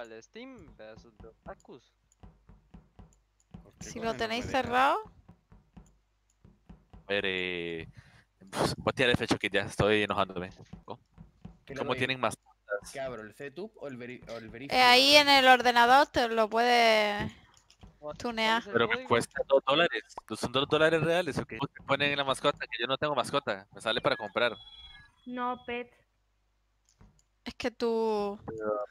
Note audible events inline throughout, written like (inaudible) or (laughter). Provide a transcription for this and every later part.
al de Steam, pedazos de otakus. ¿Por qué Si lo no tenéis cerrado. A ver, eh... Voy a tirar el fecho que ya estoy enojándome. ¿Qué ¿Cómo tienen más? ¿Qué abro? ¿El CTube o el, veri o el Verify? Eh, ahí en el ordenador te lo puedes ¿Cuál- tunear. el Pero me cuesta dos dólares. ¿Son dos dólares reales o qué? Me ponen en la mascota, que yo no tengo mascota. Me sale para comprar. No, pet. Es que tú...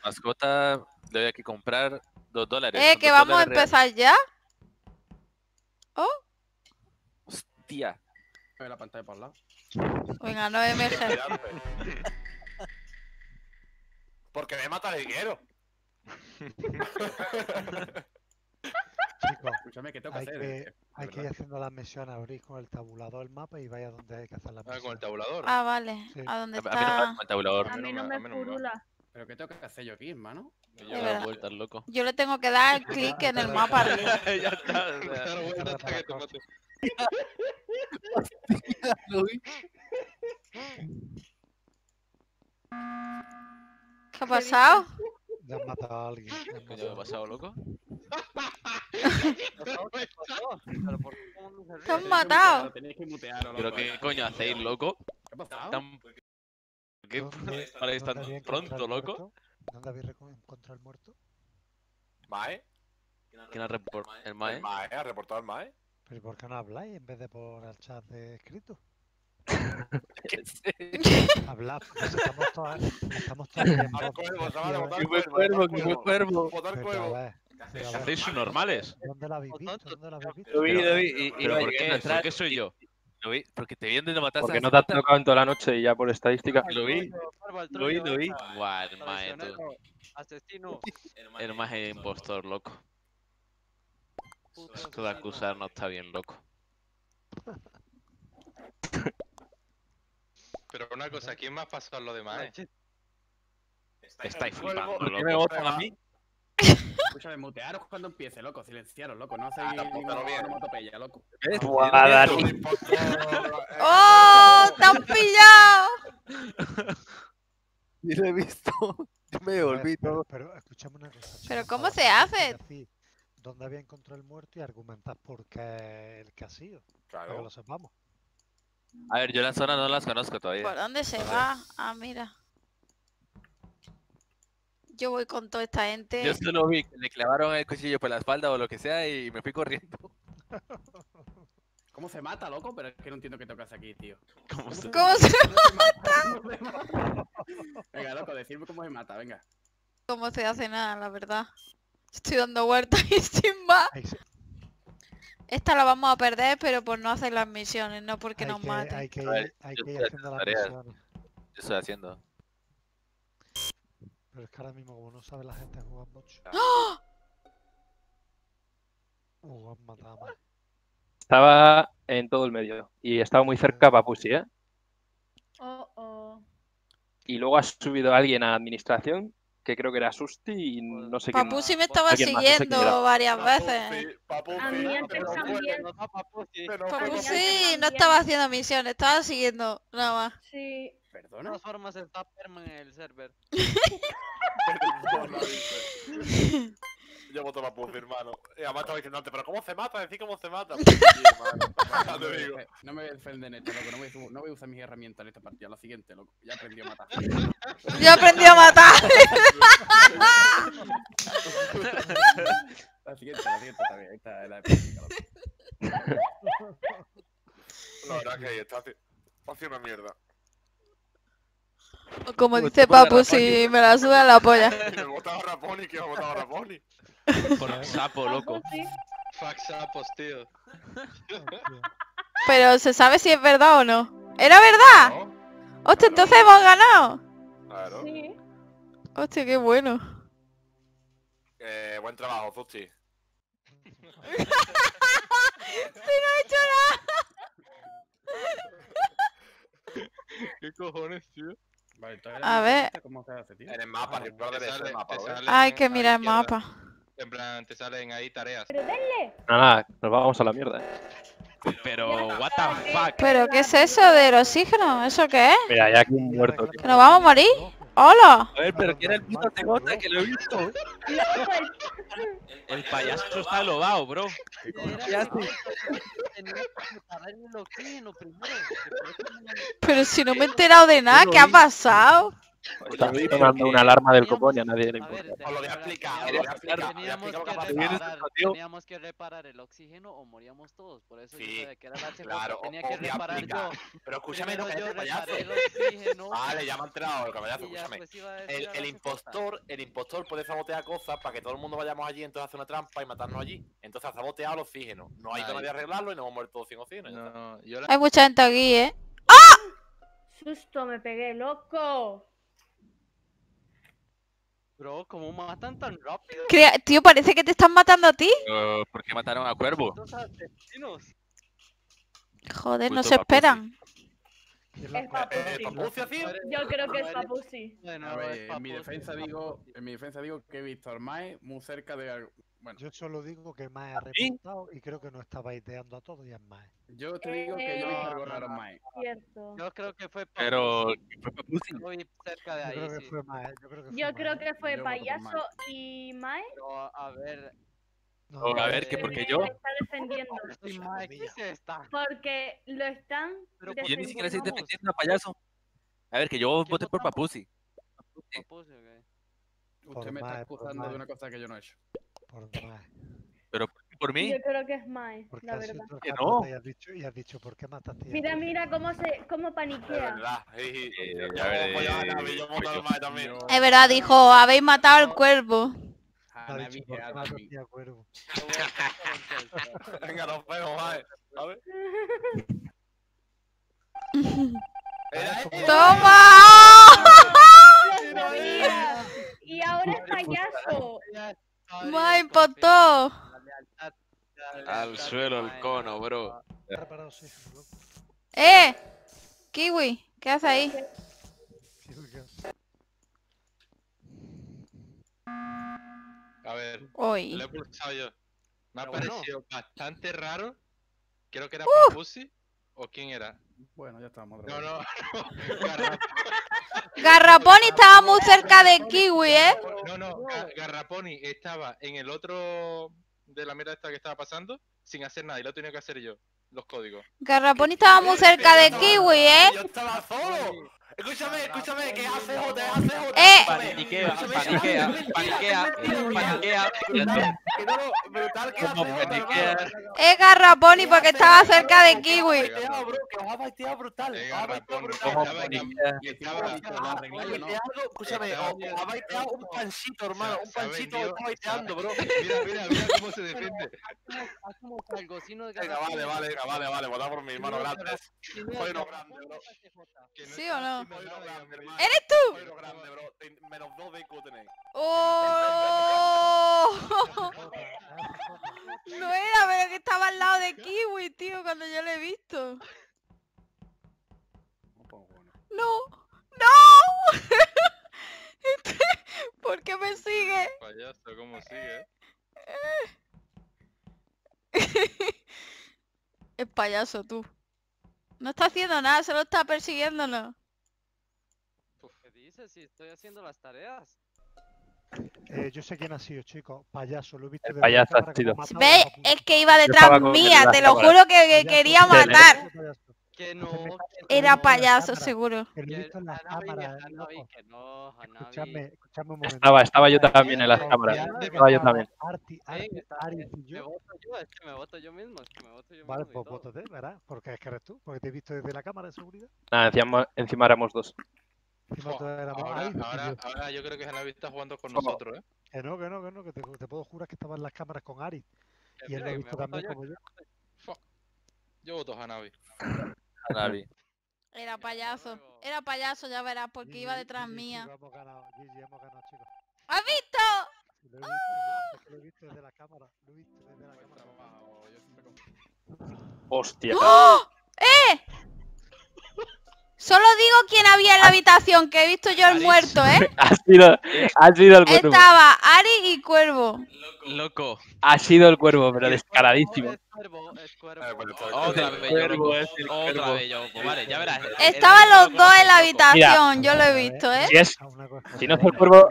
Mascota, le doy aquí comprar dos dólares. Eh, que vamos a reales. empezar ya. Hostia. Mueve la pantalla por lado. Venga, no MG. Porque me mata el higuero. (laughs) Chicos, (laughs) Escúchame, ¿qué tengo que hay hacer? que, Eh, hay que ir haciendo las misiones, abrís con el tabulador el mapa y vaya donde hay que hacer las Ah, con el misiones. tabulador. Ah, vale. Sí. A dónde A, a mí no me está... el tabulador. A mí no me a. ¿Pero qué tengo que hacer yo aquí, hermano? Verdad. las vueltas, loco. Yo le tengo que dar clic en el mapa arriba. (laughs) ya está, o hasta para que te acá. mate. ¿Qué ha pasado? Ya han matado a alguien. ¿Qué coño me ha pasado, loco? (laughs) pero ¿por qué todo el mundo se Te han matado. Tenéis que mutearlo, ¿Pero qué coño hacéis, loco? ¿Qué ha pasado? ¿Tan... ¿Qué ¿Dónde- paráis dónde tan pronto, loco? ¿Dónde habéis encontrado el muerto? ¿Mae? ¿Quién ha report... el ¿El mae? Mae? ¿Ha reportado el Mae? ¿Pero por qué no habláis en vez de por el chat de escrito? (laughs) ¿Qué sé? (laughs) Hablad, pues estamos todos, estamos a votar cuervo, fue cuervo. Votar cuervo. ¿Hacéis sus normales? ¿Dónde la habéis visto? ¿Dónde la habéis visto? Lo vi, lo vi. y- ¿Pero por qué? ¿Por qué soy yo? Lo vi, porque te vi donde lo mataste. Porque no te ha falta. tocado en toda la noche y ya por estadística. Lo vi, Cuervo lo vi, lo vi. tú. traicionero, Asesino. (laughs) El es impostor, loco. Esto de acusar no está bien, loco. Pero una cosa, ¿quién más pasó lo demás? eh? Estáis flipando, ¿Por qué me loco. votan a mí? (laughs) Escúchame, mutearos cuando empiece, loco. Silenciaros, loco. No hacéis Ah, ninguna onomatopeya, loco. Eh, (laughs) ¡Oh! (laughs) ¡Te han pillado! Ni lo he visto. Yo me A devolví pero, todo. pero escuchame una cosa. ¿Pero cómo se hace? decir ¿Dónde había encontrado el muerto y argumentar por qué el que ha sido? Para que Claro. lo sepamos. A ver, yo las zonas no las conozco todavía. ¿Por dónde se va? Ah, mira. Yo voy con toda esta gente. Yo solo vi que le clavaron el cuchillo por la espalda o lo que sea y me fui corriendo. (laughs) ¿Cómo se mata, loco? Pero es que no entiendo qué tocas aquí, tío. ¿Cómo se... ¿Cómo se, ¿Cómo se mata? Venga, loco, decidme cómo se mata, venga. cómo se hace nada, la verdad? Estoy dando vueltas (laughs) y sin más. Esta la vamos a perder, pero por no hacer las misiones, no porque hay nos que, maten. hay que ver, ir, hay yo que ir estoy haciendo las misiones. Yo estoy haciendo. Pero es que ahora mismo, como no sabe la gente jugar mucho. ¡Ah! Uh, han matado más. Estaba en todo el medio. Y estaba muy cerca Papusi, ¿eh? Oh, oh. Y luego ha subido alguien a administración, que creo que era Susti, y no sé quién. Papu sí me estaba Alguien más, no sé siguiendo varias veces. A papu, sí. Papu Papu no estaba haciendo misiones, estaba siguiendo nada más. Sí. De ¿Perdona? todas formas está perma en el server. (laughs) Yo voto Papuzi, hermano. Y además estaba diciendo antes, pero ¿cómo se mata? Decí cómo se mata. Pues sí, hermano. (laughs) Ya No te me, digo. defe- no me defienden en esto, loco. No voy, a no voy a usar mis herramientas en esta partida. La siguiente, loco. Ya aprendí a matar. (laughs) Yo aprendí a matar. La siguiente, la siguiente también. Esta es la práctica, loco. La verdad que ahí está haci- una mierda. Como dice de Papu, si me la suda la polla. Me votaba a Raponi, que me votaba a Raponi. Por sapo, loco. Fuck sapos, tío. Pero ¿se sabe si es verdad o no? ¿Era verdad? ¿No? Hostia, entonces hemos ganado. Claro. Sí. Hostia, qué bueno. Eh, buen trabajo, Zusti. (laughs) Si no he hecho nada. (laughs) (laughs) ¿Qué cojones, tío? Vale, entonces A ver. ¿Cómo se hace, tío? En el mapa, arriba a la Te derecha del mapa, te ¿lo ves? sale Hay en que la mirar el mapa. En plan, te salen ahí tareas. Pero denle. Nada, nada, nos vamos a la mierda. Pero, what the fuck? ¿Pero qué es eso del oxígeno? ¿Eso qué es? Mira, hay aquí un muerto. ¿Que nos vamos a morir? ¡Hola! A ver, pero ¿quién era el puto Tegota que lo he visto? El payaso está lobado, bro. Pero si no me he enterado de nada, ¿qué ha pasado? Está sonando una alarma del copón y a nadie le ver, importa. Os lo voy a explicar, Teníamos que reparar, contigo. teníamos que reparar el oxígeno o moríamos todos. Por eso Sí, yo sabía que era la claro, tenía que reparar yo. Pero escúchame, no, yo reparé el oxígeno. (laughs) Vale, ya me ha enterado el caballazo, escúchame. decir El, impostor, el impostor puede sabotear cosas para que todo el mundo vayamos allí, entonces hace una trampa y matarnos allí. Entonces ha saboteado el oxígeno. No ha ido Ay. nadie a arreglarlo y nos hemos muerto todos sin oxígeno. ya está. No, yo la... Hay mucha gente aquí, ¿eh? Susto, me pegué, loco. Bro, ¿cómo matan tan rápido? Crea- Tío, parece que te están matando a ti. ¿Por qué mataron a Cuervo? Joder, no se esperan. ¿Quién lo Es papusi. ¿Papucio, tío? Yo creo que es papusi. Bueno, A es ver, en mi defensa es digo, en mi defensa digo que he visto al Mae muy cerca de algo. Bueno, Yo solo digo que Mae ha ¿Sí? reportado y creo que no estaba ideando a todos y es Mae. yo te digo que yo he visto algo raro en Mae. Cierto. Yo creo que fue Pero, papusi. ¿fue Papusi? Muy cerca de Yo ahí, creo que fue Mae. Yo creo que fue Yo creo que Yo payaso y Mae. Pero, a ver, No, a ver, eh, que que porque me yo. está defendiendo. ¿y Mae qué es esta? Porque lo están. Pero Yo ni siquiera estoy defendiendo a payaso. A ver, que yo ¿Qué voté por? Papusi. Papusi, ok. Usted me está acusando de una cosa que yo no he hecho. Por Mae. Por mí. Yo creo que es Mae, Porque la has verdad. Que no. y has dicho, y has dicho, ¿por qué mataste a Mira, mira cómo se, cómo paniquea. Eh, Es verdad, dijo, habéis matado al cuervo. Ha Hanabi dicho, ¿por qué Headami. mataste a Cuervo? Yo voy a votar por Celta. Venga, nos vemos, (laughs) este. ¡Toma! Y ahora es payaso. ¡Me la Al suelo el cono, bro. ¡Eh! Kiwi, ¿qué haces ahí? A ver, Uy. lo he pulsado yo. Me ha Pero bueno. parecido bastante raro. Creo que era ¡Uh! Papusi. ¿O quién era? Bueno, ya estamos. otra No, vez. no, (laughs) no. Garra- (laughs) Garraponi estaba muy cerca de Kiwi, ¿eh? No, no, Ga- Garraponi estaba en el otro de la mierda esta que estaba pasando sin hacer nada y lo tenía que hacer yo. Los códigos. Garraponi estaba muy cerca de Kiwi, ¿eh? Yo estaba solo. Escúchame, escúchame, que hace jote, hace jote. Eh. Paniquea, paniquea, paniquea, paniquea. Que no, no, brutal que Como paniquea. Es Garraponi porque estaba cerca de Os Kiwi. os ha baiteado brutal. Eh, Os. Como Escúchame, os os ha baiteado un panchito, hermano. Un panchito vendido- está baiteando, bro. Mira, mira, mira cómo se defiende. Hacemos- hacemos algo, si no es Venga, vale, vale, vale, vale. Votad por mi hermano si no es grande. es bro. ¿Sí o no? ¿Eres tú? Grande, bro. Menos dos de IQ tenéis. ¡Oh! (laughs) No era, pero que estaba al lado de Kiwi, tío, cuando yo lo he visto. No. ¡No! ¡No! (laughs) Este, ¿Por qué me sigue? Payaso, cómo sigue? (laughs) Es payaso, tú. No está haciendo nada, solo está persiguiéndonos. ¿Qué dices? Si estoy haciendo las tareas. Eh, yo sé quién ha sido, chicos. Payaso, lo he visto El la payaso ha sido. Es que iba detrás mía, te de lo juro que, quería matar. Que no, que que Era no, payaso, seguro. Que lo he Que visto en las Hanabi, cámaras, Hanabi, loco. que no, Hanabi. Escúchame, escúchame un momento. Estaba, estaba yo también en las cámaras. de Estaba yo también. Me yo. voto yo, es que me voto yo mismo, Vale, pues votate, ¿verdad? Porque es que eres tú, porque te he visto desde la cámara de seguridad. Nada, encima, encima éramos dos. Encima Ahora, ahora, yo. ahora yo creo que Hanabi está jugando con nosotros, eh. Que no, que no, que no, que te, te puedo jurar que estaba en las cámaras con Aris. Que Y él lo ha visto también yo, como yo. Fua. Yo voto Hanabi. Hanabi. Era payaso. Era payaso, ya verás, porque iba GG, detrás GG, mía. Hemos ganado, GG, hemos ganado, chicos. ¿Has visto? Lo he visto, que lo he visto desde la cámara. Lo he visto desde la cámara. (laughs) Hostia. ¡Oh! ¡Eh! Solo digo quién había en la habitación, que he visto yo el muerto, ¿eh? (laughs) Ha sido, ha sido el cuervo. Estaba Ari y Cuervo. Loco. Ha sido el cuervo, pero descaradísimo. Es cuervo, es cuervo. Esto- Otra vez Otra vez vale, ya verás. (laughs) Estaban los dos en la Mira. habitación, yo lo he visto, ¿eh? Si, es, Ah, si no es el cuervo,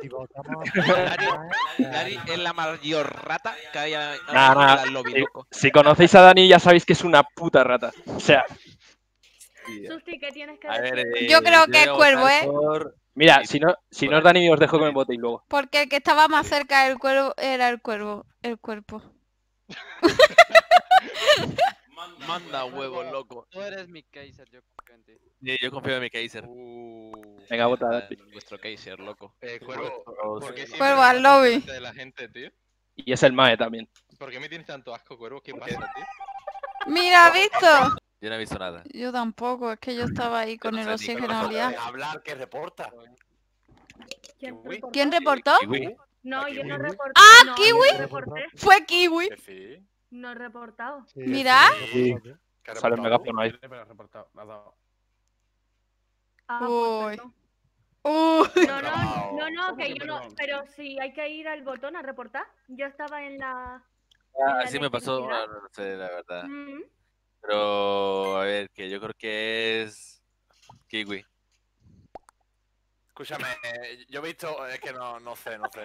Si votamos Dari- a- Dari es la mayor rata que hay en Nah, nah, el lobby, si conocéis a Dani ya sabéis que es una puta rata. O sea, Susti, ¿qué tienes que A ver, eh, Yo creo que es cuervo, ¿eh? por- mira, si no, si no es Dani os dejo que me votéis luego. Porque el que estaba más cerca del cuervo era el cuervo, el cuerpo. Manda huevos, loco. Tú eres mi Kaiser, yo confío en ti. Sí, yo confío en mi Kaiser. Uh, Venga, vota, Vuestro Kaiser, loco. Eh, cuervo, Oh, ¿por qué sí. siempre Cuervo al lobby. delante de la gente, tío? Y es el Mae también. ¿Por qué me tienes tanto asco, cuervo? ¿Qué pasa, tío? Mira, ¿has visto? Yo no he visto nada. Yo tampoco, es que yo estaba ahí con el no oxígeno eh, hablar que reporta. ¿Quién reportó? ¿Quién reportó? Kiwi. No, yo no reporté. ¡Ah, no, Kiwi! No reporté. Fue Kiwi. Sí. No he reportado. Sí, Mira. sí, Sale el reportado. megáfono ahí. Ah, Uy. pues perdón. Uh, No, no, no, no, ¿Cómo que yo no. Pero si hay que ir al botón a reportar. Yo estaba en la. Ah, la sí me pasó, no, no sé, la verdad. Mm, Pero, a ver, que yo creo que es Kiwi. Escúchame, eh, yo he visto, es que no, no sé, no sé.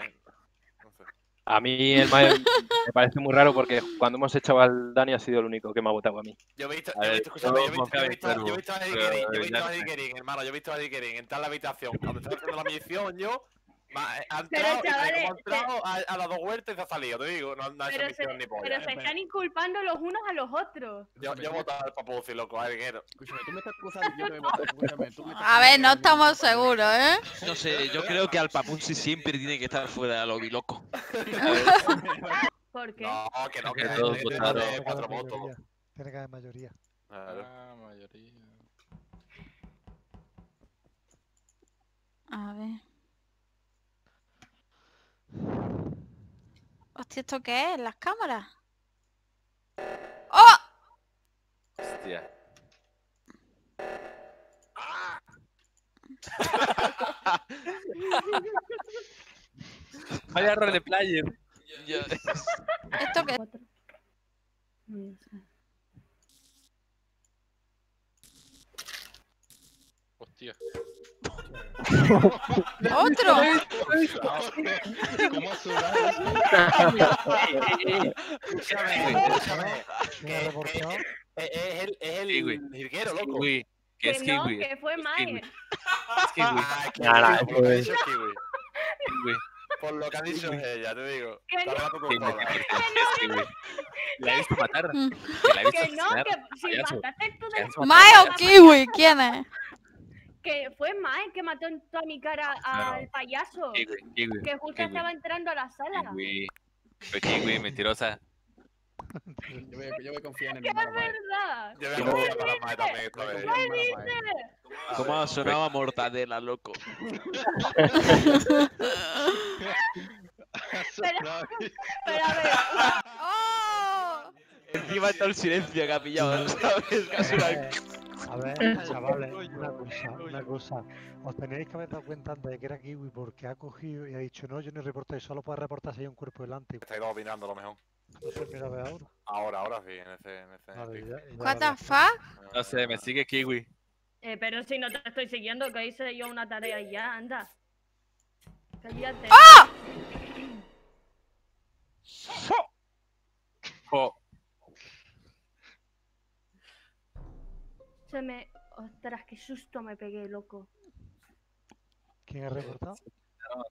No sé. A mí el me parece muy raro porque cuando hemos echado al Dani ha sido el único que me ha votado a mí. Yo he visto, A yo he visto, escúchame, yo he visto, yo he en visto, yo he Cuervo, visto a Eddie Kering, yo he visto a Eddie sé. Kering, hermano, yo he visto a Eddie Kering entrar a la habitación. Cuando estaba haciendo la misión, yo. Eh, Ha Pero, chavales, como ha entrado, ha, ha dado vueltas y se ha salido, te digo, no, no ha hecho Pero se, ni polla. pero eh. se están inculpando los unos a los otros. Yo, yo he votado al papuzi, loco, a Erguero. Escúchame, tú me estás acusando, yo te voy a votar, escúchame, tú me estás a ver, no de estamos seguros, ¿eh? No sé, yo creo que al Papunzi siempre tiene que estar fuera del lobby, loco. (laughs) ¿Por qué? No, que no, que Que no, todos que votaron. de Tiene que cuatro haber votos. mayoría. Tiene que haber mayoría. Claro. Ah, mayoría. A ver. Hostia, ¿esto qué es? ¿Las cámaras? ¡Oh! Hostia. (laughs) Vaya roleplayer. Yo- ¿Esto qué. Hostia. (laughs) ¿Otro? Es, el, es Kiwi. el jirguero, loco. Kiwi. Que es no, Kiwi. que fue. Es Kiwi. Ah, por lo que ha dicho Kiwi. Kiwi. Por lo que ha dicho ella, te digo. Que no. La he visto matar. Que la he visto Que no, asesinar. que si mataste tú Que de... has matado. ¿Mae o Kiwi? ¿Quién es? Que fue Mae que mató en toda mi cara al payaso. Kiwi, Kiwi. Que justo Kiwi. estaba entrando a la sala. Kiwi. Fue Kiwi, mentirosa. Yo voy, yo voy a confiar en ¡Que el es verdad! Yo voy a confiar para Mae también esta vez. ¿Cómo ha sonado a mortadela, loco? (laughs) Ahí. Pero a ver, (laughs) ¡Oh! Encima todo el silencio que ha pillado, ¿sabes? (laughs) Casi una- Eh, A ver, (laughs) chavales, una cosa, una cosa. Os tenéis que haber dado cuenta antes de que era Kiwi porque ha cogido y ha dicho, no, yo no reporté, solo puedo reportar si hay un cuerpo delante. Estáis a lo mejor. No sé, mira, a ver ahora. Ahora, ahora sí, en ese. En ese Vale, ya- ya What the fuck? No sé, me sigue Kiwi. eh, pero si no te estoy siguiendo, que hice yo una tarea y ya, anda. Cállate. ¡Ah! Oh, Se me... Ostras, qué susto me pegué, loco. ¿Quién ha reportado?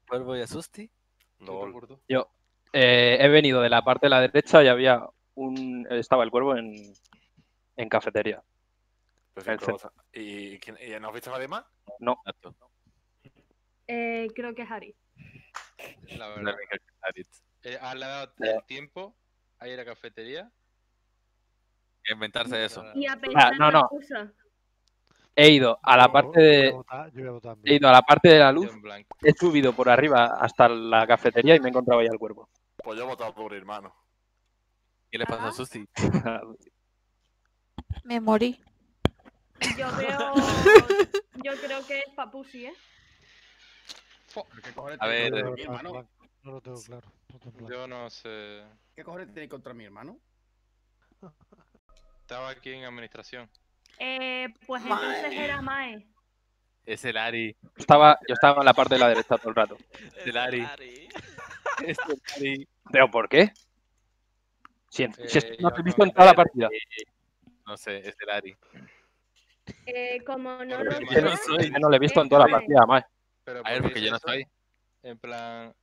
Cuervo y Asusti. ¿Quién reportó? Yo eh, he venido de la parte de la derecha y había un. Estaba el cuervo en, en cafetería. Perfecto. ¿Y, quién- y no has visto a nadie más? Exacto. Eh, creo que es Harry. La verdad. única que ha. Eh, dado el tiempo a ir a la cafetería. Que Inventarse eso. Y a pensar no, no. He ido a la parte yo voy a de. votar- Yo voy a votar en He ido a la parte de la luz, he subido por arriba hasta la cafetería y me he encontrado ahí al cuervo. Pues yo he votado por hermano. ¿Qué le pasa a Susti? (laughs) Me morí. Yo (laughs) veo. Yo creo que es Papusi, ¿eh? ¿Qué cojones A ver, contra No, mi no, hermano? no, no lo tengo claro. No tengo claro. Yo no sé. ¿Qué cojones tenéis contra mi hermano? (laughs) Estaba aquí en administración. Eh, pues entonces era Mae. Es el Ari. Estaba, yo estaba en la parte de la derecha todo el rato. Es el Ari. (laughs) Es el Ari. ¿Pero por qué? Si, en- si es- Eh, no te yo he visto en toda la partida. No sé, es el Ari. Eh, como no Pero lo que no, no sé, soy. yo no lo he visto en toda la partida, más. Pero A ver, ¿por qué porque yo no soy. En plan.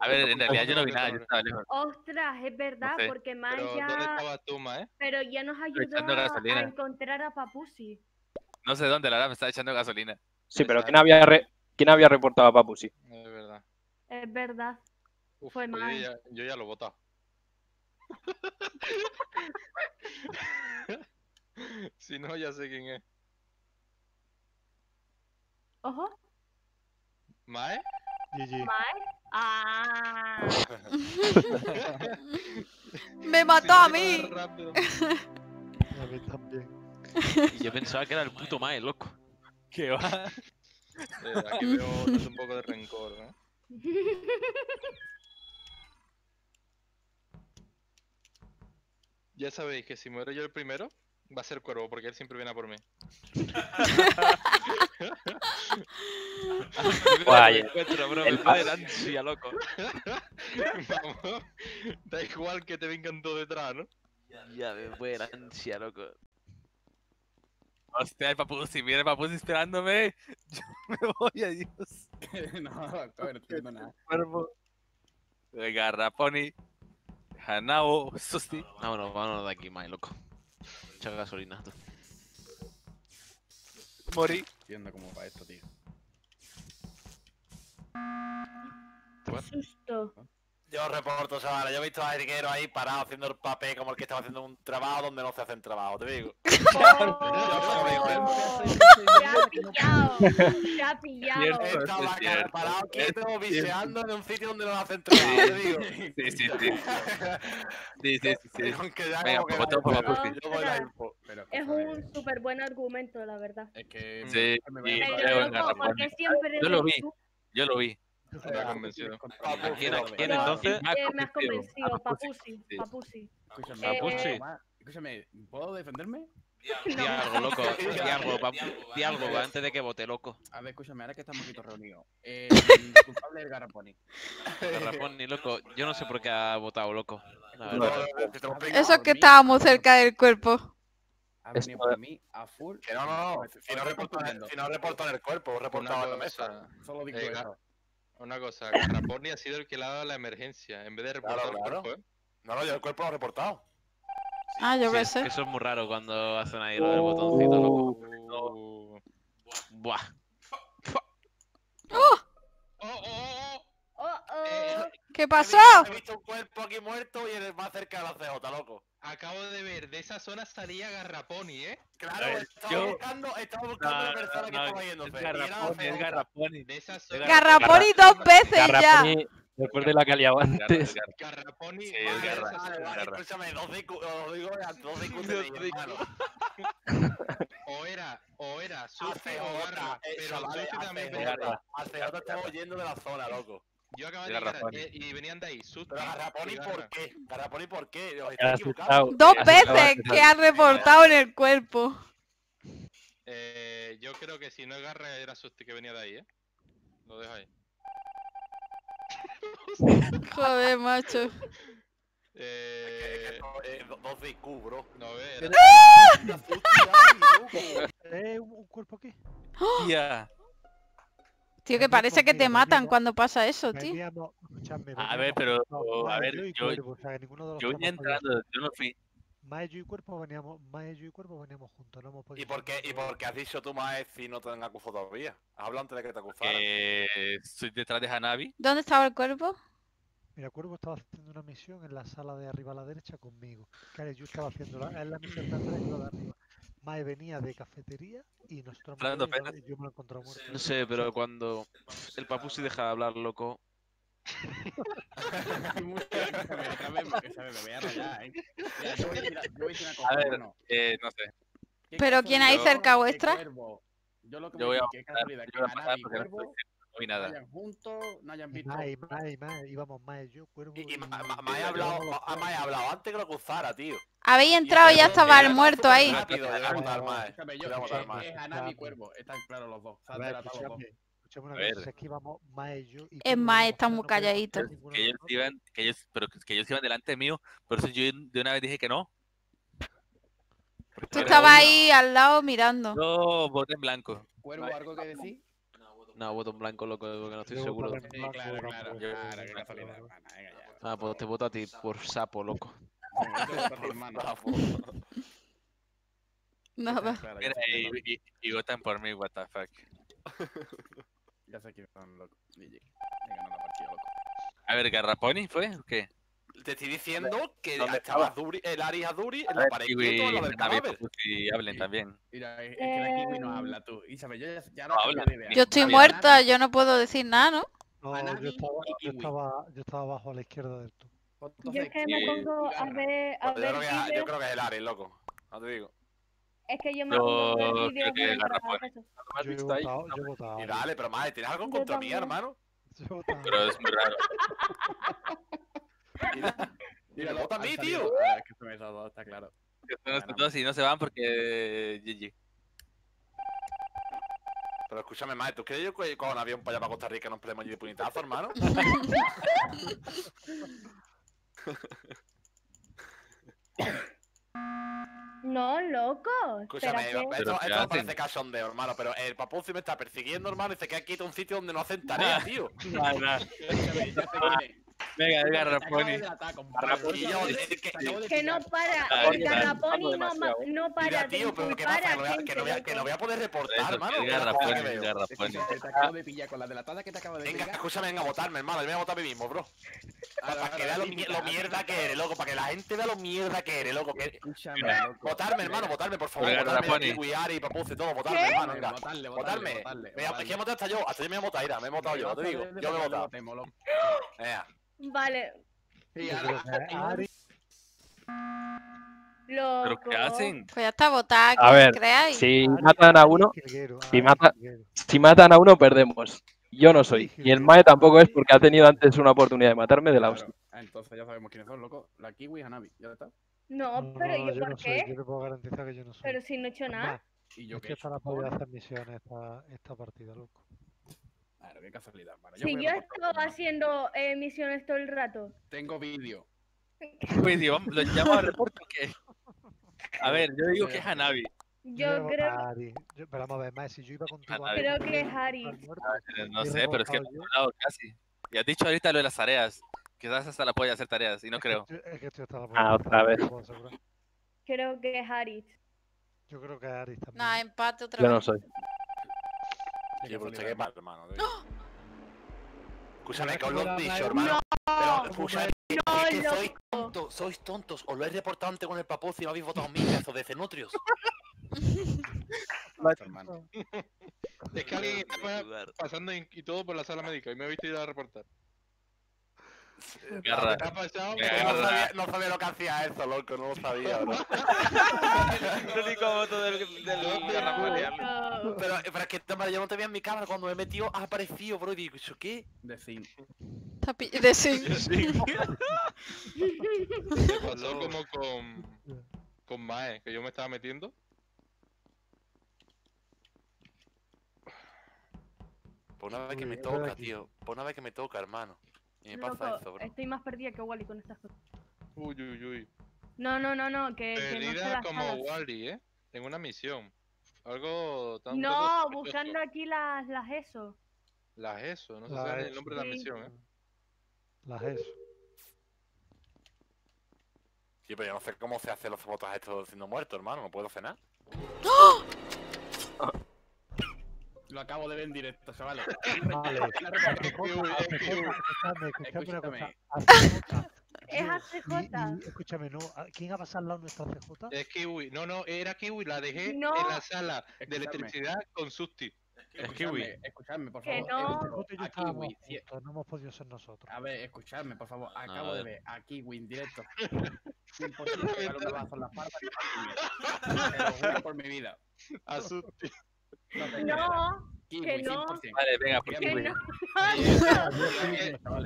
A ver, en ¿cómo realidad yo no vi nada, yo estaba lejos. ostras, es verdad, sé. porque Mae Pero ¿dónde ya. Mae? Pero ya nos ayudó a, encontrar a Papusi. No sé dónde, la verdad, me estaba echando gasolina. Sí, pero. ¿quién había, re- ¿quién había reportado a Papu? Sí. Es verdad. Es verdad. Uf, Fue pues yo, Mae. ya, yo ya lo he votado. (laughs) si no, ya sé quién es. Ojo, ¿Mae? GG. Ah. (laughs) Me mató no a mí. A mí también. (laughs) Y yo pensaba que era el puto Mae, loco. ¿Qué va? Eh, aquí veo un poco de rencor, ¿eh? (laughs) Ya sabéis que si muero yo el primero, va a ser Cuervo, porque él siempre viene a por mí. (laughs) Vaya. bro. El dar ansia, loco. Vamos, (laughs) da igual que te vengan todos detrás, ¿no? Ya me puede dar ansia, loco. Hostia, el papusi, mira el papusi esperándome. (laughs) Yo me voy, adiós. no, no viendo nada. Cuervo. Garraponi. Hanao, sí. Vámonos, vámonos de aquí, Mae, loco. Mucha gasolina. tú. (laughs) Morí. Entiendo cómo va esto, tío. Qué susto. Yo reporto, chavales. Yo he visto a Erguero ahí parado haciendo el papel como el que estaba haciendo un trabajo donde no se hacen trabajo, te digo. (laughs) Oh, Se ha pillado. (laughs) Se ha pillado. Estaba es acá cierto. parado quieto, Es viseando en un sitio donde no hacen trabajo, te digo. Sí, sí, sí. Sí, sí, sí, sí. Aunque ya Venga, como que voto por la- Es un súper buen argumento, la verdad. Es que. Sí, que me sí, vaya a creo Pero en loco, ¿por Garraponi. qué siempre Yo lo vi. Yo lo vi. Me ha convencido. Quién- no, quién no. entonces? Me ha Eh, me has convencido. A Papusi. Papusi. Escúchame, Eh, escúchame, ¿puedo defenderme? Di algo, loco. (laughs) Di algo, pa- di algo antes de que vote, loco. A ver, escúchame, ahora que estamos aquí todos reunidos. Eh, (laughs) culpable del Garraponi. Garrapón ni loco. Yo no sé por qué ha votado, loco. Explico. Eso es que estábamos cerca del cuerpo. Ha venido por mí a full. Que no, no, no. Si no reportan el cuerpo, reportado en la mesa. Solo digo Eh, eso. Una cosa, Garraponi ha sido el que le ha dado la emergencia, en vez de reportar Claro, el claro. cuerpo, ¿eh? No, no, yo el cuerpo lo he reportado. Ah, yo Sí, eso es muy raro cuando hacen ahí lo del botoncito, loco. Uh, Buah. ¿Qué pasó? He visto un cuerpo aquí muerto y el más cerca de la CJ, loco. Acabo de ver, de esa zona salía Garraponi, ¿eh? Claro, ver, estaba yo- buscando, estaba buscando la persona que estaba yéndose. Es Garraponi, es. Garraponi. De esa zona. Garraponi dos veces ya. Garraponi, después de la que liado antes. Garra- Garraponi. Sí, es de esa Garra- zona. Vale, vale, Garra. escúchame, dos de os digo ya, dos de. O era, o era Sufi o Garra. eh, Pero Sufi también venía. Garra. A CJ estamos yendo de la zona, loco. Yo acabo de llegar eh, y venían de ahí. Sufi Pero Garraponi, y ¿por Garra. qué? Garraponi, ¿por qué? Os Te estáis has equivocando. asustado. Dos veces que ha reportado en el cuerpo. Eh, yo creo que si no es Garra era Sufi que venía de ahí, ¿eh? Lo dejo ahí. (laughs) Joder, macho. (laughs) Eh, Eh, do- dos de Q, bro. no ver. ¿Eh? (laughs) ¿Un, cuerpo aquí? Tía. Tío, que parece que te matan cuando pasa eso, tío. A ver, pero, a Mae, ver, yo y yo- podido- entrando, yo no fui. Mae, yo y cuerpo veníamos, Mae, yo y cuerpo veníamos juntos, no hemos podido. ¿Y por qué, y por qué has dicho tú más si no te han acusado todavía? Has hablado antes de que te acusaran. Que soy detrás de Hanabi. ¿Dónde estaba el cuerpo? Mira, Cuervo estaba haciendo una misión en la sala de arriba a la derecha conmigo. Claro, yo estaba haciendo la, en la misión de yo de arriba. Mae venía de cafetería y nosotros Hablando ido y yo- me lo he encontrado muerto. No sé, pero cuando el papusi deja de hablar, loco. Me a ¿eh? Ver. Eh, no sé. ¿Pero quién hay cerca que vuestra? Yo lo que Yo me voy a pasar, casualidad yo que voy a pasar Hanabi y porque no Cuervo nada. juntos, no hayan visto. más, y más, íbamos más yo, cuervo. Y, y ma- y- ma- me he hablado, ma- me he hablado antes que lo cruzara, tío. Habéis entrado y ya estaba el muerto ahí. Votar es, más. es Hanabi y Cuervo, están claros los dos. Se A han ver, delatado los dos. escúchame, escúchame una A ver. cosa, es que íbamos más yo y Es Cuervo, más, íbamos están a muy no ninguno Que ellos iban, que ellos, pero que ellos iban delante mío, por eso yo de una vez dije que no. Porque Tú estabas ahí al lado mirando. Yo voté en blanco. Cuervo, ¿algo que decir? No, voto en blanco, loco, porque no estoy seguro. claro, claro, claro. Ah, pues te voto a ti por sapo, loco. Nada. Mira, y, y- y votan por mí, what the fuck. (laughs) Ya sé que son locos. La partida, loco. A ver, ¿Garraponi fue o qué? Te estoy diciendo que ¿Dónde estaba? Duri, el Ari Aduri en la pared al lado del cadáver. y hablen también. Mira, es que la Kiwi no habla tú. Isabel, yo ya, ya No de idea. Yo estoy muerta, yo no puedo decir nada, ¿no? No, yo estaba, y yo estaba, yo estaba abajo a la izquierda del tú. Yo es que me Sí, pongo a garra. ver, a Yo ver creo, que, es- yo vídeos. creo que es el Ari, loco. No te digo. Es que yo me Yo pongo a ver Yo he visto ahí? votado, yo he votado. Y dale, pero madre, ¿tienes algo en Yo contra mía, también. hermano? Yo he votado. Pero es muy raro. (laughs) Y me vota a mí, tío. es que son esos dos, está claro. Y no se van porque GG. Pero escúchame, madre, ¿tú crees yo que con un avión para allá para Costa Rica nos peleemos allí de puñetazo, hermano? (laughs) No, loco. Escúchame, esto, esto ¿qué me parece cachondeo, hermano, pero el papuzi me está persiguiendo, hermano, y se queda quieto en un sitio donde no hacen tarea, tío. Ya sé quién es. Venga, de- es que- no pillar. para, Garraponi no, no para Mira, tío, pero Que no voy a- gente, que no voy a- poder reportar, hermano. Garraponi, veo. Garraponi. Escúchame, te acabo de pillar con la delatada que te acabo de Venga, pegar. escúchame, venga, a votarme, hermano. Voy a votar a mí mismo, bro. Para que vea lo, mira, mierda que eres, loco. Para que la gente vea lo mierda que eres, loco. Mira. Votarme, hermano, votarme, por favor. Venga, Votarme, Ari, Papuce, todo. Votarme, hermano, Venga, venga. votarle, Votarme. Venga, es que he votado hasta yo. Hasta yo me he votado, Ira. Me he votado yo, te digo. Yo me he votado. Venga. Vale, Sí, ahora- Ari, loco. ¿Pero qué hacen? Pues ya está, votad A ver, creáis. Si matan a uno, si mata- si matan a uno, perdemos. Yo no soy. Y el Mae tampoco es porque ha tenido antes una oportunidad de matarme de la Claro, hostia. Entonces ya sabemos quiénes son, loco. La Kiwi y Hanabi, ya está. No, No, pero no, yo, yo por no soy. qué? Yo te puedo garantizar que yo no soy. Pero si no he hecho nada. Y yo es qué que he hecho, para poder hacer misiones esta, esta partida, loco. Claro, qué casualidad, hermano. Si voy yo he estado haciendo eh, misiones todo el rato. Tengo vídeo. (laughs) Vamos, ¿lo llamo a reporte o qué? A ver, yo digo que es Hanabi. Yo creo. Yo- pero vamos a ver, más si yo iba contigo Ari. creo que es muerto, Eh, No he sé, pero es que hemos yo. hablado casi. Y has dicho ahorita lo de las tareas. Quizás hasta la polla hacer tareas, y no Es que creo. estoy- Es que estoy hasta la Ah, otra vez. creo que es Ari. Yo creo que es Ari también. Nada, empate otra Yo no vez. soy. Tío, pero usted qué mal, hermano. digo. Escúchame, que os lo he dicho, hermano. Pero, escúchame, No, es que loco. sois tontos, sois tontos. Os lo he reportado antes con el papuzi y me habéis votado mí, pedazos de cenutrios. hermano. Es que alguien dudar. pasando y todo por la sala médica y me visto ir a reportar. Garra. ¿Qué ha pasado? No sabía, no sabía lo que hacía eso, loco, no lo sabía, bro. El (laughs) único voto del, del. No. Pero, pero es que yo no te veía en mi cámara cuando me he metido, has aparecido, bro, y digo, ¿eso qué? De pi- De sí. Me (laughs) pasó como con, con Mae, que yo me estaba metiendo. Por una vez que me toca, tío. Por una vez que me toca, hermano. Y me Loco, pasa eso, bro. estoy más perdida que Wally con estas cosas. Uy, uy, uy. No, no, no, no, que, que no sé Perdida las como. Wally, ¿eh? En una misión. Algo tan. No, buscando aquí las, las eso. Las ESO, no sé si es el nombre de la Sí. misión, ¿eh? Las ESO. Tío, pero yo no sé cómo se hacen los votos estos siendo muertos, hermano. No puedo hacer nada. Lo acabo de ver en directo, chavales. Vale. (laughs) Escúchame. Es ACJ. escúchame, no. ¿a- ¿Quién ha pasado al lado de nuestra ACJ? Es Kiwi. No, no, era Kiwi. La dejé No. en la sala de Escúchame. electricidad con Susti. Es Kiwi. Escuchadme, escuchadme, por Que favor. no. Y yo a Kiwi. sí, juntos, no hemos podido ser nosotros. A ver, escuchadme, por favor. a Acabo de ver. a Kiwi en directo. 100% que lo que va a hacer la parda ni pa' Te lo juro por mi vida. No te No, que no. 100%. Vale, venga, por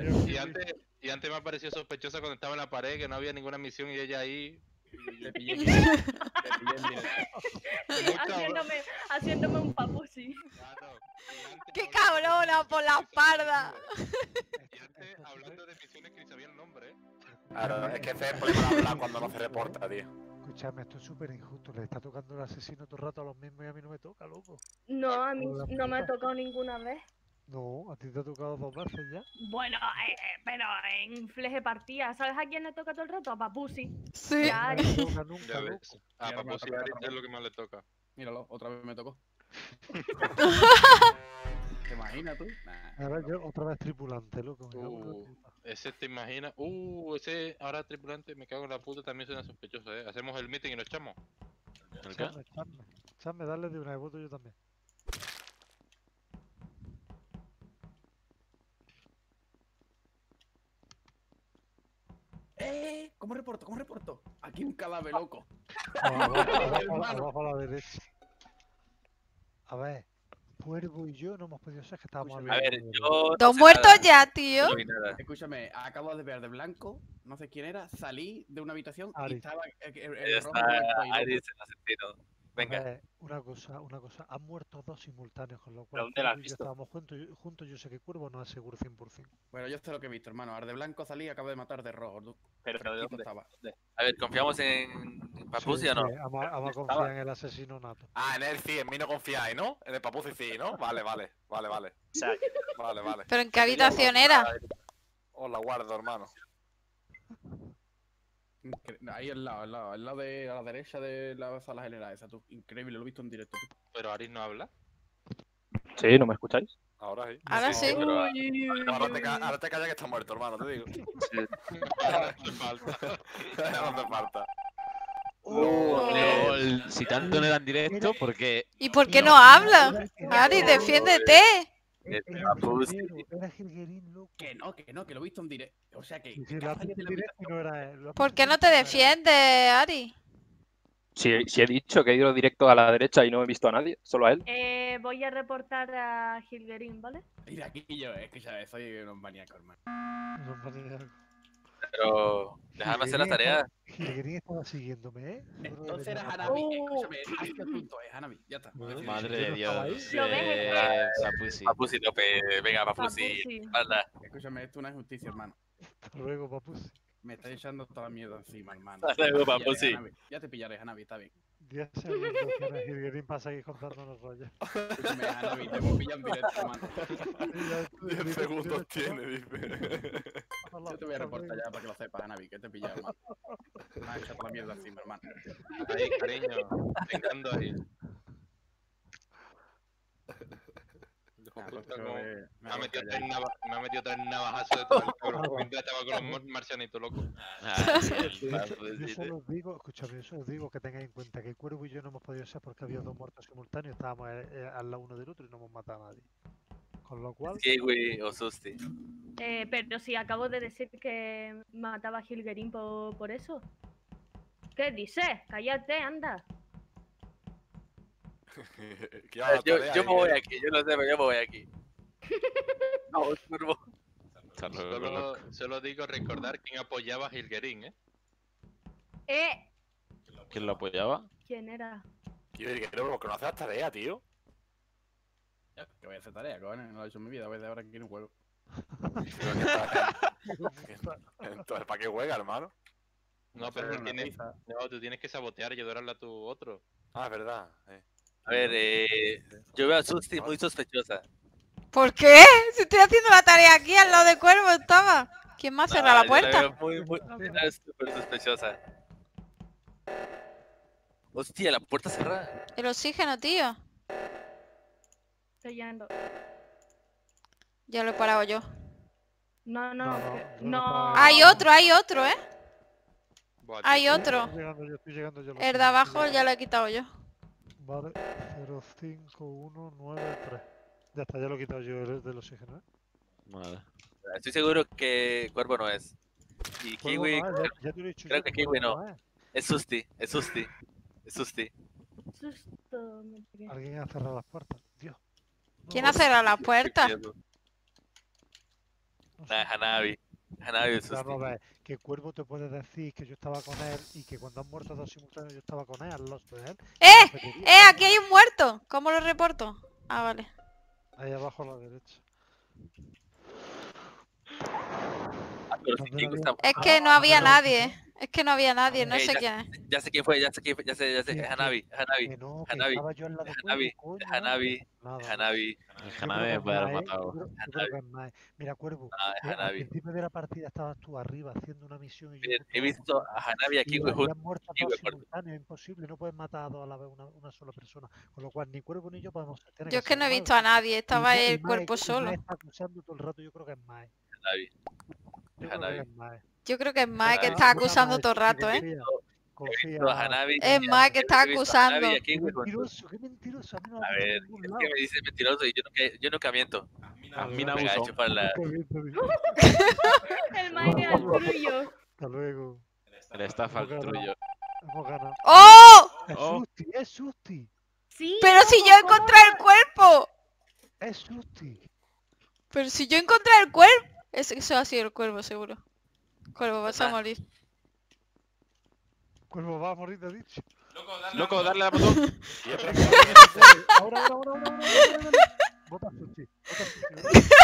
no. Y antes, y antes me pareció sospechosa cuando estaba en la pared que no había ninguna misión y ella ahí. Te pillé. Sí, (laughs) cabrón. haciéndome, haciéndome un. Claro, y antes ¡Qué cabrona por la parda! Y antes hablando de misiones que ni sabía el nombre. Claro, es que ese es el problema de hablar cuando no se reporta, tío. Escuchadme, esto es súper injusto. Le está tocando el asesino todo el rato a los mismos y a mí no me toca, loco. No, a mí no me ha tocado ninguna vez. No, a ti te ha tocado dos veces ya. Bueno, eh, eh, pero en fleje partida, ¿sabes a quién le toca todo el rato? A Papusi. Sí. Ya, No me toca nunca, Ya loco. ves. A Mira, me Papu ha tocado Aris otra es vez. lo que más le toca. Míralo, otra vez me tocó. (laughs) ¿Te imaginas tú? Nah. Ahora yo otra vez tripulante, loco. Uh. Ese te imaginas. Uh, ese ahora tripulante, me cago en la puta, también suena sospechoso, ¿eh? Hacemos el meeting y nos echamos. ¿El qué? Echadme, dale de una de voto yo también. ¡Eh! ¿Cómo reporto? ¿Cómo reporto? Aquí un cadáver loco. Abajo, (laughs) abajo, Hermano. abajo a la derecha. A ver, Cuervo y yo no hemos podido ser que estábamos A A ver, yo. no Dos sé muertos nada, ya, tío. No. Escúchame, acabo de ver de blanco, no sé quién era, salí de una habitación y Ari. estaba eh, el, el, Ya el rojo está, muerto ahí, loco. Aris en asesino. Venga. ver, una cosa, una cosa. Han muerto dos simultáneos, con lo ¿Pero cual dónde la has yo estábamos juntos. Yo, juntos, yo sé que Cuervo no es seguro 100%. Bueno, yo sé lo que he visto, hermano. Al de blanco salí y acabo de matar de rojo. tú. Pero ¿de dónde? estaba. A ver, ¿confiamos en, Sí, o no? sí, vamos, a- vamos a confiar en el asesino nato. Ah, en él sí, en mí no confiáis, ¿no? En el papuzi sí, ¿no? Vale, vale, vale, vale. O sea, Vale, vale. ¿Pero en qué habitación era? Os la guardo, hermano. Ahí al lado, al lado, al lado de a la derecha de la sala general esa, tú. Increíble, lo he visto en directo, tú. Pero Aris no habla. sí, ¿no me escucháis? Ahora sí. Ahora sí. pero- Ahora te, ca- ahora te callas que está muerto, hermano, te digo. No hace falta. no hace falta. LOL, si tanto no era en directo, porque ¿Y por qué no habla? Ari, defiéndete. Era loco. Que no, que no, que lo he visto en directo. O sea que. Si lo en directo no era él. lo ¿Por qué no te defiendes, Ari? Si, si he dicho que he ido directo a la derecha y no he visto a nadie, solo a él. Eh, voy a reportar a Gilgerín, ¿vale? Mira, aquí yo, es que ya soy un maníaco, hermano. Pero. Déjame hacer la tarea. Jilguerín estaba siguiéndome, ¿eh? Entonces era. Oh. Escúchame, has sido tonto, es Hanabi. Ya está. Madre de. Dios. ¿Lo ves? eh, Papusi. Papusi, pe- venga, Papusi. Escúchame, esto es una injusticia, hermano. Luego, papusi. Me está echando toda la mierda encima, hermano. Hasta luego, Ya te pillaré, papusi. Hanabi. Ya te pillaré, Hanabi, está bien. 10 segundos tiene Jilguerín para seguir contándonos rollos. Escúchame, Hanabi, te hemos pillado en directo, hermano. 10 segundos tiene, dice. Te voy a reportar ya para que lo sepas, Hanabi, que te he pillado, hermano. Me has echado toda la mierda encima, hermano. Ahí, cariño. Vengando ahí. Ah, como- me ha metido tres nava- me ha metido tres navajazos de todo el cabrón. (laughs) Mientras estaba con los marcianitos, loco. Ah, sí, el solo os digo, escúchame, solo os digo que tengáis en cuenta que Cuervo y yo no hemos podido ser porque había dos muertos simultáneos, estábamos eh, eh, al lado uno del otro y no hemos matado a nadie. Con lo cual, Kiwi o Susti. Eh, pero si acabo de decir que mataba a Gilgerín por, por eso. ¿Qué dices? Cállate, anda. (laughs) Yo, yo me voy aquí, yo no sé, pero yo me voy aquí. (laughs) No, turbo. Solo, solo digo recordar quién apoyaba a Hilgerín, ¿eh? Eh, ¿Quién lo apoyaba? ¿quién era? Tío, y que no, porque no hace las tareas, tío. Ya, Que voy a hacer tarea, cojones, no lo he hecho en mi vida, voy de ahora aquí en un juego. Entonces, ¿para qué juega, hermano? No, pero él una tiene, pizza. no, tú tienes que sabotear y ayudarle a tu otro. Ah, es verdad. eh. A ver, eh, yo veo a Susti muy sospechosa. ¿Por qué? Si estoy haciendo la tarea aquí, al lado de Cuervo estaba. ¿Quién más cerra Ah, la puerta? veo muy, súper sospechosa. Hostia, la puerta cerrada. El oxígeno, tío. Ya lo he parado yo. No, no, No, Hay otro, hay otro, ¿eh? Hay otro. estoy llegando yo, estoy llegando yo. El de abajo ya lo he quitado yo. Vale, 05193. Ya está, ya lo he quitado yo el del oxígeno, ¿eh? Vale. Estoy seguro que Cuervo no es. Y Kiwi, no es, ya- ya te lo he dicho creo yo que Kiwi no. es. es Susti, es Susti, es Susti. Susto. me. Alguien ha cerrado las puertas. ¿Quién ha cerrado la puerta? Nah, Hanabi. Hanabi ver, que Cuervo te puede decir que yo estaba con él y que cuando han muerto dos simultáneos yo estaba con él, al los de él. ¡Eh! ¡Eh! Aquí hay un muerto. ¿Cómo lo reporto? Ah, vale. Ahí abajo a la derecha. Ah, pero si ¿Dónde Kiwi lo está- Es que no ah, había nadie. Es que no había nadie, no Eh, sé ya- quién es. Ya sé quién fue, ya sé quién fue, ya sé, ya sé, Sí, Hanabi, Hanabi, Que no, que Hanabi, estaba yo en la de Hanabi. Hanabi. Hanabi. Hanabi puede haber Mae, matado. Mira, Cuervo, Ah, es eh, al Hanabi. principio de la partida estabas tú arriba haciendo una misión y yo He visto a Hanabi y a Y muerto es imposible, no puedes matar a dos a la vez una, una sola persona. Con lo cual, ni Cuervo ni yo podemos Yo es que no he visto a nadie, estaba el cuerpo solo. Está acusando todo el rato, yo creo que es Mae. Hanabi. Hanabi. Es. Yo creo que es Mae que está acusando todo el rato, ¿eh? confía. Es Mae que está acusando. Qué mentiroso, qué mentiroso. A no ha ver, es que me dice mentiroso y yo nunca, yo nunca miento. A mí me Venga, abusó. chupar la... (laughs) El Mine al trullo. Hasta luego. El estafa. Hemos ganado. ¡Oh! Es Oh. Susti, es Susti. Sí. Pero si yo ¿cómo encontré el cuerpo. Es Susti. Pero si yo encontré el cuerpo. Es- Eso ha sido el cuervo, seguro. Cuervo, vas a Ah. morir. Cuervo va a morir, te he dicho. Loco, darle al botón. Y es verdad. Ahora, ahora, ahora, ahora, ahora, ahora, ahora. Vota Susti. Vota Susti.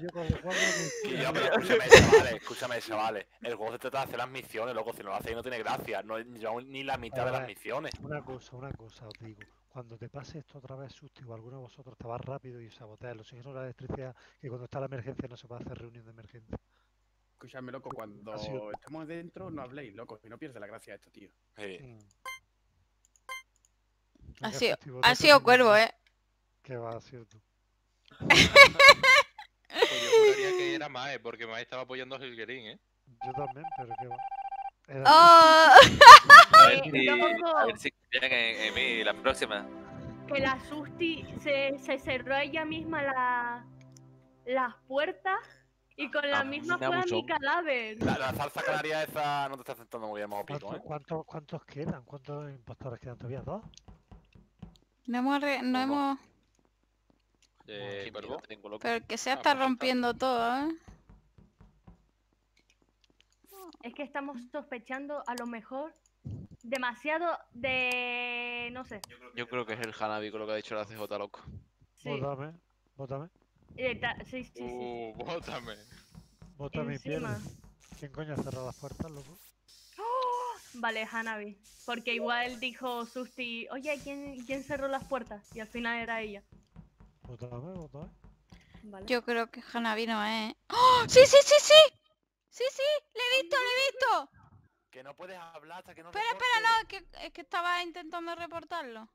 Yo cuadro de- Y yo, pero escúchame, chavales, escúchame, chavales. El juego se trata de hacer las misiones, loco. Si no lo hacéis no tiene gracia. No llevamos ni la mitad de las misiones. Una cosa, una cosa os digo. Cuando te pase esto otra vez, Susti, o alguno de vosotros te va rápido y sabotea el oxígeno, la electricidad, que cuando está la emergencia no se puede hacer reunión de emergencia. Escúchame, loco, cuando Ha sido- estemos dentro no habléis, loco, y no pierdes la gracia de esto, tío. Sí. Mm. Ha Venga, sido, vota ha sido cuervo, ¿eh? Que va, ha sido tú. Pues yo juraría que era Mae, porque Mae estaba apoyando a Hilgerin, ¿eh? Yo también, pero que va. Era ¡Oh! A ver Eh, si, a ver si en, en mí la próxima. Que la Susti se, se cerró ella misma la, las puertas y con la Ah, misma fue mi cadáver. La, la salsa canaria esa no te está sentando muy bien, pico, ¿Cuántos, ¿eh? cuántos, cuántos quedan? ¿Cuántos impostores quedan todavía? ¿Dos? No hemos... re- no hemos... Eh. Pero que se Ah, está pues está. rompiendo todo, ¿eh? Es que estamos sospechando a lo mejor demasiado de... no sé. Yo creo que es el Hanabi con lo que ha dicho la CJ, loco. Sí. Vótame, vótame. Eh, ta- sí, sí, sí. Uh, (laughs) bótame. Vota mi piel. Encima. ¿Quién coño ha cerrado las puertas, loco? Vale, Hanabi. Porque igual dijo Susti, oye, ¿quién, ¿quién cerró las puertas? Y al final era ella. Vótame, vótame. Vale. Yo creo que Hanabi no es... ¡Oh! ¡Sí, sí, sí, sí! ¡Sí, sí! ¡Le he visto, le he visto! Que no puedes hablar hasta que no Espera, espera, no, es que, es que estaba intentando reportarlo.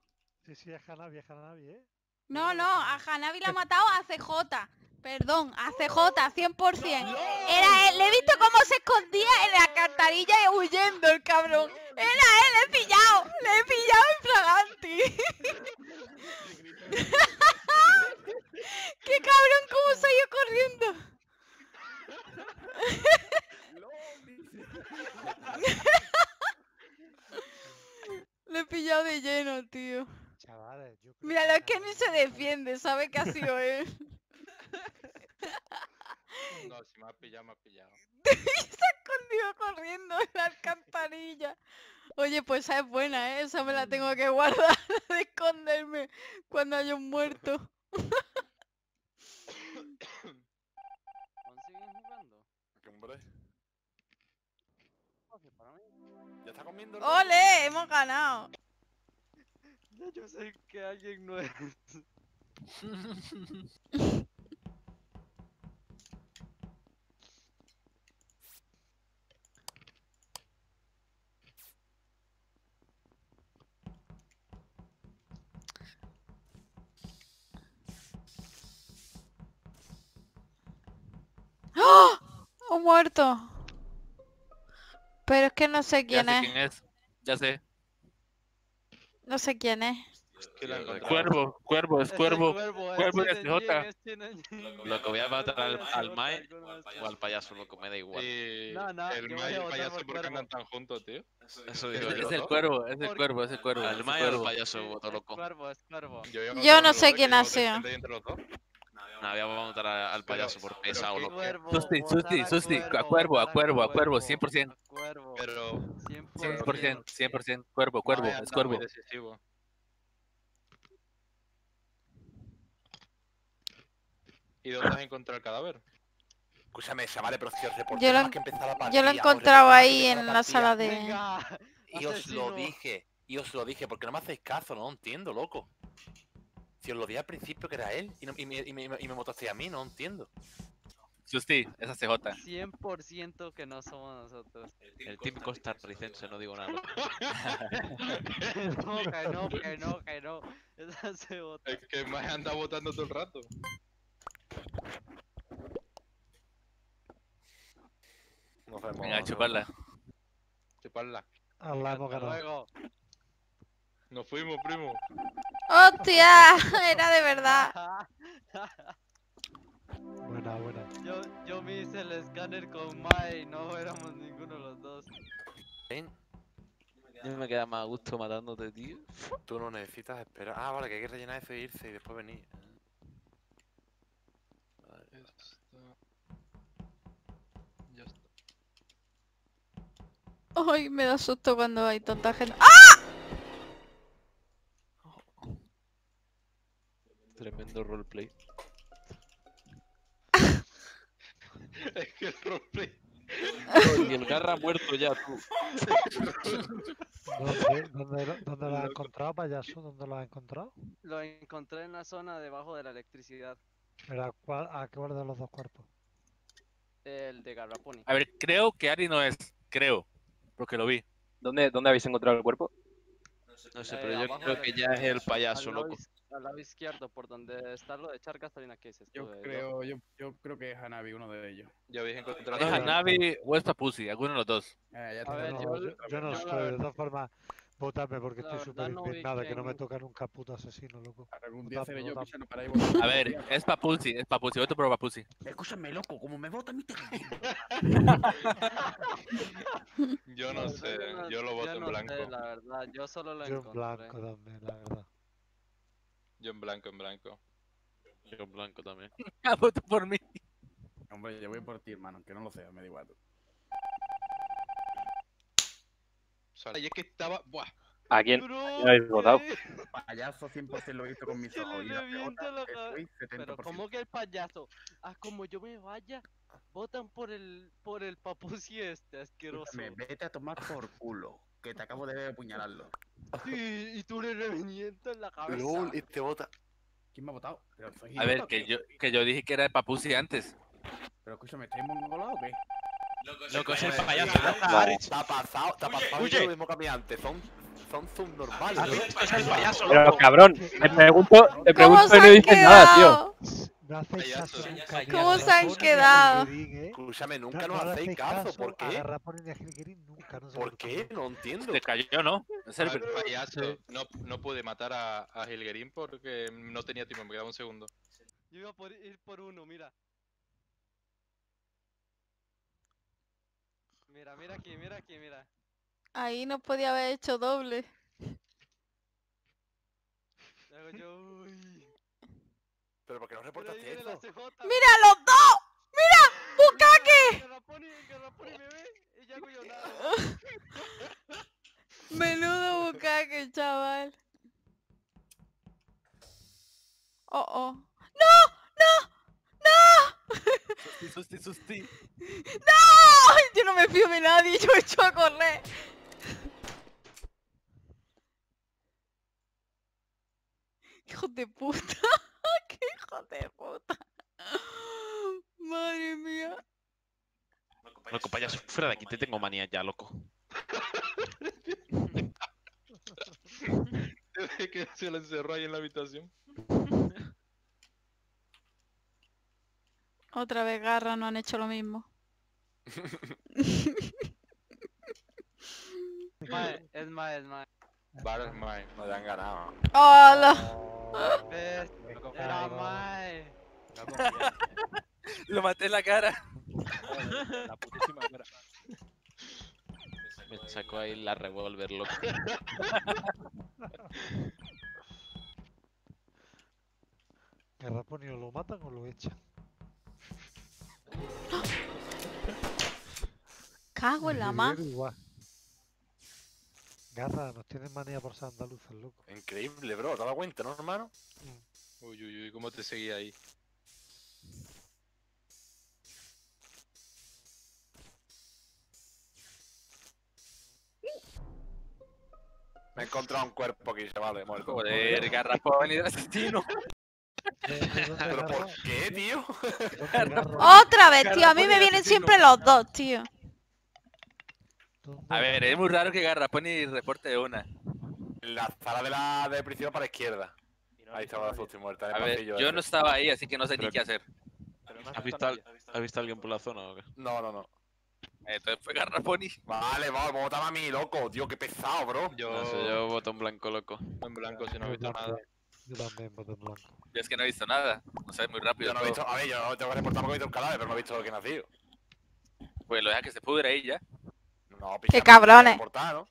Sí, sí, es Hanabi, es Hanabi, ¿eh? No, no, a Hanabi la ha matado a CJ. Perdón, a CJ, 100%. Era él, le he visto cómo se escondía en la alcantarilla y huyendo el cabrón. Era él, le he pillado, le he pillado en flaganti. (laughs) ¡Qué cabrón, cómo se ha ido corriendo! (laughs) (laughs) Le he pillado de lleno, tío. Chavales, yo creo Míralo, es que ni se defiende, sabe que ha sido él. (laughs) No, si me has pillado, me has pillado. (laughs) se ha escondido corriendo en la alcantarilla. Oye, pues esa es buena, ¿eh? Esa me la tengo que guardar (laughs) de esconderme cuando haya un muerto. (coughs) ¿Ya está comiendo? ¡Ole! ¡Hemos ganado! Ya (laughs) yo sé que alguien no es. ¡Oh! ¡Un muerto! Pero es que no sé Ya quién sé es. quién es. Ya sé. No sé quién es. ¿Quién lo? Cuervo, cuervo, es el cuervo. cuervo, es Chinen Jin. Loco, voy a matar al, al Mae o al payaso, loco, me da igual. Y No, no, el Mae y el payaso, por ¿por qué andan tan juntos, tío? Eso digo Es yo. el cuervo, es el cuervo, es el cuervo. Al el Mae o al cuervo. payaso voto loco. cuervo, es cuervo. Yo, no sé quién que ha sido. Nah, voy a matar a- al payaso Pero- por pesado, ¿qué- loco. Susti, Susti, a Susti, a Cuervo, a cuervo, a cuervo, 100%. a Cuervo, Pero 100%. 100%, 100%. Cuervo, cuervo, Mae es cuervo. decisivo. ¿Y dónde has encontrado el cadáver? Escúchame, chavales, pero si os reporté Yo lo que empezar la Yo lo he os encontrado reporté ahí en la partida. sala de... Venga, Y os lo dije, y os lo dije, porque no me hacéis caso, no entiendo, loco. Si os lo dije al principio que era él y, no- y me, y me, y me a mí, no entiendo. Susti, esa CJ. 100% que no somos nosotros. El team costarricense, no digo nada. no, que no, que no, que no. Esa se vota. Es que Mae anda votando todo el rato. Nos vemos. Venga, chuparla. Chuparla. Hasta luego. Nos fuimos, primo. ¡Hostia! (laughs) Era de verdad. (laughs) Buena, buena. yo, yo me hice el escáner con Mai no éramos ninguno de los dos. Ven, Yo me queda más a gusto matándote, tío. Tú no necesitas esperar. Ah, vale, que hay que rellenar eso e irse y después venir. Ya está. Ay, me da susto cuando hay tanta gente. ¡Ah! Tremendo roleplay. Es (laughs) que el roleplay. Y el garra muerto ya, tú. ¿Dónde, dónde, lo- dónde lo has encontrado, payaso? ¿Dónde lo has encontrado? Lo encontré en la zona debajo de la electricidad. Pero ¿a, cuál, ¿A qué de los dos cuerpos? El de Garraponi. A ver, creo que Ari no es. Creo. Porque lo vi. ¿Dónde, ¿Dónde habéis encontrado el cuerpo? No sé, Eh, pero yo abajo creo de- que ya es el payaso, al lado, loco. al lado izquierdo, por donde está lo de echar gasolina, ¿qué es esto? Yo de- creo, yo, yo creo que es Hanabi, uno de ellos. Habéis encontrado. Es Hanabi o es Papusi, alguno de los dos. Eh, ya A ver, yo- yo, yo no yo estoy, de todas formas, votadme porque estoy súper no de que no me toca nunca puto asesino, loco. Algún día seré yo para votando. A ver, es Papusi, es Papusi. Voto por Papusi. Escúchame, loco, como me vota a mí te Yo no sé, yo lo voto en no blanco. la verdad, yo solo lo Yo en encontré. blanco también, la verdad. Yo en blanco, en blanco. Yo en blanco también. (laughs) Ah, voto por mí. Hombre, yo voy por ti, hermano, aunque no lo sea, me da igual. Sale. Y es que estaba. Buah. ¿A quién? Habéis votado? Payaso 100% lo he visto con mis (laughs) ojos. Y la Pero 70%. como que el payaso, ah, como yo me vaya, votan por el por el papusi (laughs) este asqueroso. Escúchame, vete a tomar por culo, que te acabo de apuñalarlo. (laughs) Sí, y tú le revientas la cabeza. LOL, y te vota. ¿Quién me ha votado? Pero, soy A ver, que yo, que yo dije que era de Papusi antes. Pero escúchame, ¿estáis mongolados o qué? Loco, es el payaso. Te ha pasado, te ha pasado lo mismo que a mí antes. Son, son subnormales. ¿Has ¿no? visto? Es el payaso, Pero loco. cabrón, te pregunto, te ¿Cómo pregunto y no dices nada, tío. ¿Cómo se han quedado? ¿eh? Escúchame, nunca no nos hacéis caso. ¿Por qué? ¿Por qué? No entiendo. Te cayó, ¿no? Serio, ver, payaso, no, no pude matar a, a Hilgerín porque no tenía tiempo, me quedaba un segundo. Yo iba a ir por uno, mira. Mira, mira aquí, mira aquí, mira. Ahí no podía haber hecho doble. Hago yo, uy. Pero ¿por qué no la eso? CJ. ¡Mira los dos! ¡Mira! ¡Bukake! El Garraponi, el Garraponi me ve y ya hago yo nada. (laughs) Menudo bucaque, chaval. Oh, oh. ¡No! Susti, susti. ¡No! Yo no me fío de nadie, yo he hecho a correr. Hijo de puta. (laughs) ¡Qué hijo de puta! Madre mía. Loco, payaso, fuera de aquí, te tengo manía ya, loco. (laughs) que se lo encerró ahí en la habitación. (laughs) Otra vez garra, no han hecho lo mismo. Mae, es mae, es mae. Battle Mine. No te han ganado. ¡Hola! Era más. (laughs) Lo maté en la cara. La putísima cara. Me sacó ahí la revólver, loco. Garraponi o lo matan o lo echan. Cago en la igual. Garra, nos tienen manía por ser andaluces, loco. Increíble, bro. ¿Te dado cuenta, no, hermano? Uy, uy, uy, cómo te seguía ahí. Me he encontrado un cuerpo aquí, chavales, muerto. Joder, garrafón y asesino. (laughs) ¿De- de ¿Pero por qué, tío? (laughs) Otra vez, tío. A mí me vienen siempre los dos, tío. ¿Dónde A ver, es muy raro que Garraponi reporte de una. En la sala de la del principio para la izquierda. Ahí estaba la susto muerta. A ver, yo no estaba ahí, así que no sé ni Pero- qué hacer. ¿Has visto, al- ¿Has visto a alguien por la zona o qué? No, no, no. Entonces fue Garraponi. Vale, vamos, votame a mí, loco. Tío, qué pesado, bro. Yo, No sé, yo voto en blanco, loco. en blanco si no he visto nada. Yo también, voto en blanco. Yo es que no he visto nada. No sé, muy rápido. Yo no he visto. A ver, yo no tengo que reportar porque he visto un cadáver, pero no he visto lo que ha nacido. Pues lo deja que se pudre ahí ya. No, ¡Qué picha, cabrones! reportar, ¿no?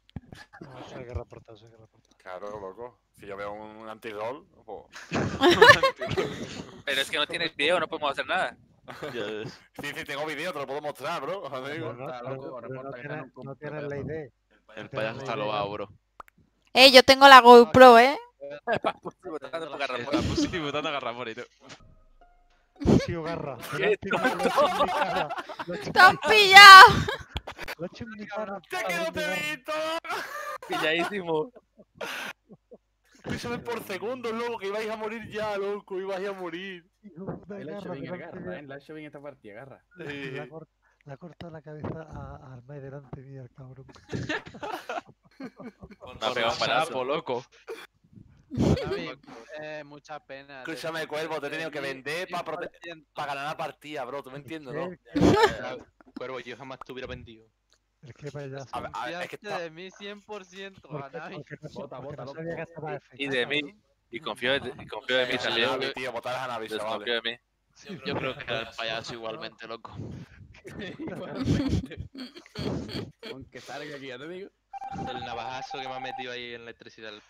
No, eso hay que reportar, hay que reportar. Claro, loco. Si yo veo un anti-roll, pues. (laughs) Pero es que no tienes video, no podemos hacer nada. Sí, sí, tengo vídeo, te lo puedo mostrar, bro. no, no tienes, no un la idea. El payaso está lobado, bro. Eh, yo tengo la GoPro, ¿eh? Positivo votando a Garraponi, tú. Tío, Garra. ¡Te han pillado! Lo he hecho en mi cara. ¡Ya que no te he visto! Pilladísimo. Písame por segundos, loco, que ibais a morir ya, loco. Ibais a morir. Ha hecho bien garra, veo. eh. La ha hecho bien esta partida, garra. Le ha cortado la cabeza a, al delante mía, el cabrón. (laughs) Me ha pegado un palazo. sapo, loco. (laughs) Eh, mucha pena. Escúchame, Cuervo, te he tenido que vender para prote- 100%. para ganar la partida, bro. ¿Tú me entiendes, no? (laughs) Cuervo, yo jamás te hubiera vendido. Es que payaso. A ver, a ver, es que está... de mí 100%, Porque, Navi. porque no. Y de mí. Y confío, de- y confío de mí también. Navi, tío, votar a Desconfío de mí. Yo creo que era el payaso igualmente, loco. (laughs) Aunque salga aquí, ya te digo. El navajazo que me ha metido ahí en la electricidad.